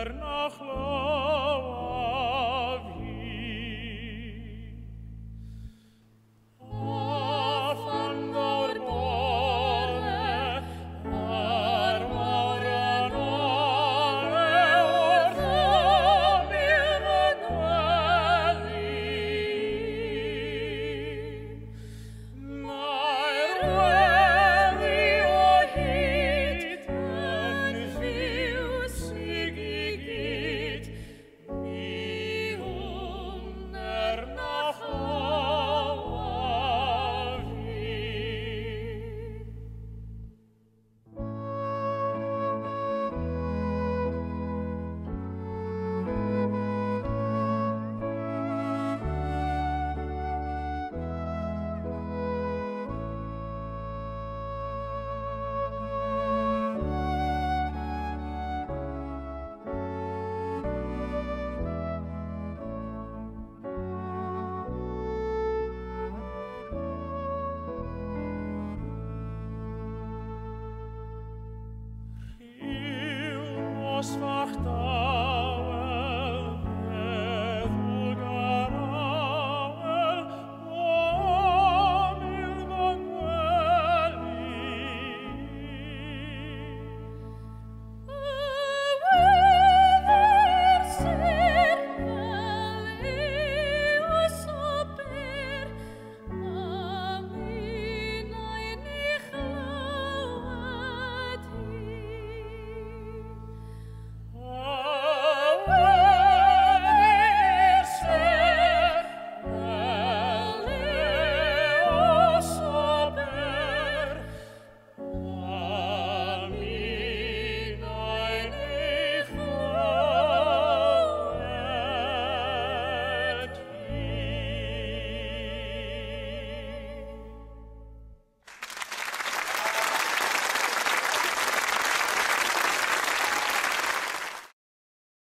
Ernachlo nos fartar.